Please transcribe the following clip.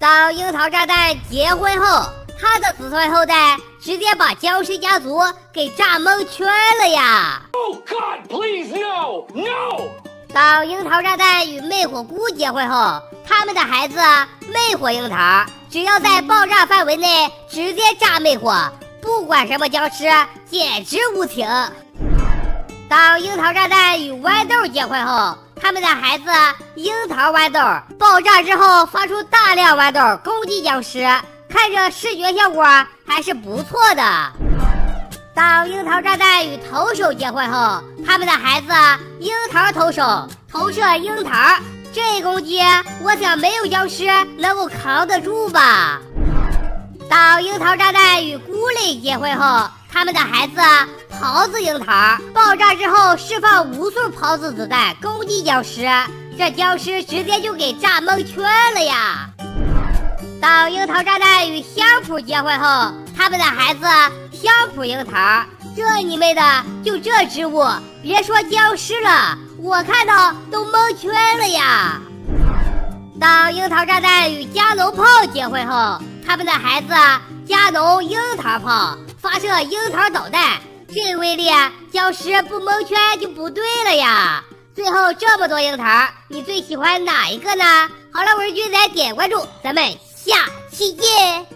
当樱桃炸弹结婚后，他的子孙后代直接把僵尸家族给炸蒙圈了呀！Oh God, please no, no！当樱桃炸弹与魅火菇结婚后，他们的孩子魅火樱桃，只要在爆炸范围内直接炸魅火，不管什么僵尸，简直无情。当樱桃炸弹与豌豆结婚后，他们的孩子樱桃豌豆爆炸之后发出大量豌豆攻击僵尸，看着视觉效果还是不错的。当樱桃炸弹与投手结婚后，他们的孩子樱桃投手投射樱桃，这攻击我想没有僵尸能够扛得住吧。当樱桃炸弹与菇类结婚后，他们的孩子狍子樱桃爆炸之后释放无数狍子子弹攻击僵尸，这僵尸直接就给炸蒙圈了呀！当樱桃炸弹与香蒲结婚后，他们的孩子香蒲樱桃，这你妹的就这植物，别说僵尸了，我看到都蒙圈了呀！当樱桃炸弹与加农炮结婚后，他们的孩子加农樱桃炮。发射樱桃导弹，这威力，僵尸不蒙圈就不对了呀！最后这么多樱桃，你最喜欢哪一个呢？好了，我是军仔，点关注，咱们下期见。